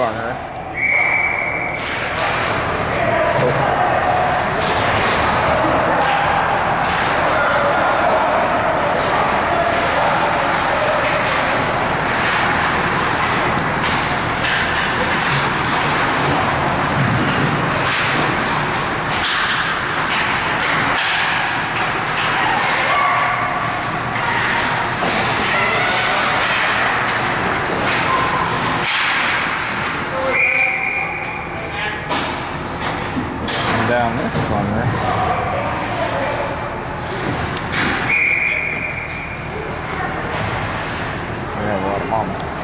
corner. down this corner. We have a lot of.